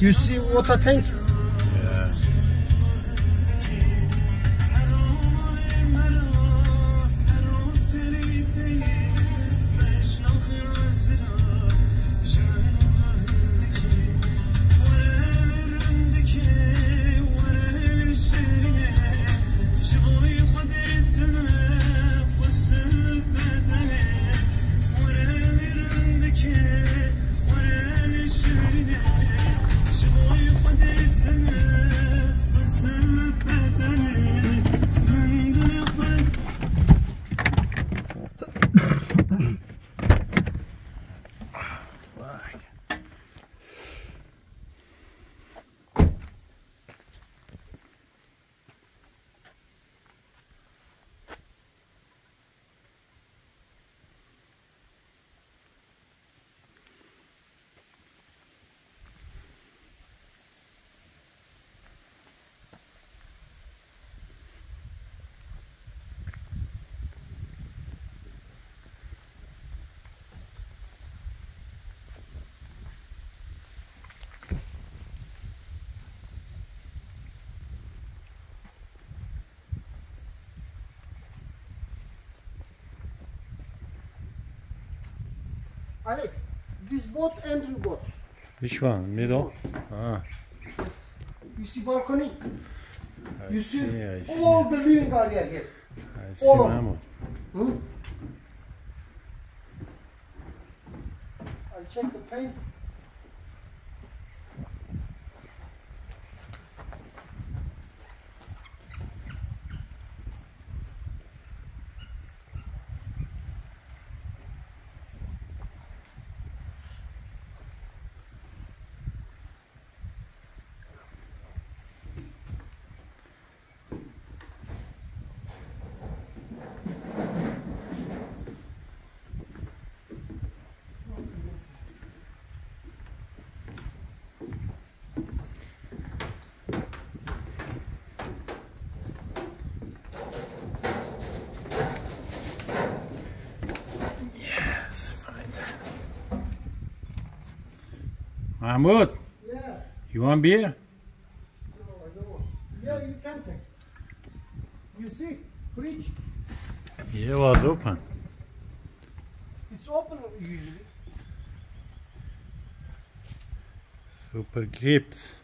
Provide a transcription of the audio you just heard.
You see water tank? Yeah. Fuck. Alec, this boat Andrew boat. Which one? Middle? Ah, Yes. You see balcony? I You see, see, I see. all the living area here. I see all of- Mahmoud. Hmm? I'll check the paint. Mahmoud, Yeah. you want beer? No, I don't want. Yeah, you can take. You see, fridge, Yeah, was open. it's open usually. Super grips.